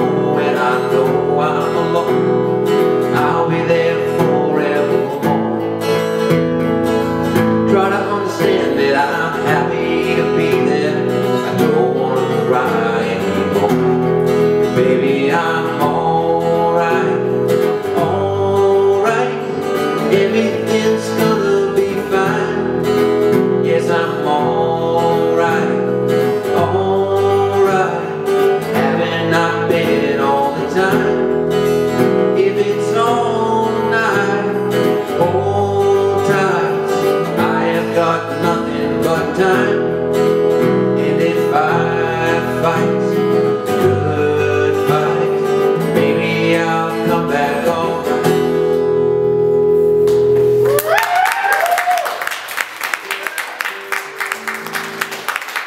know when I know I'm alone. I'll be there forevermore. Try to understand that I'm happy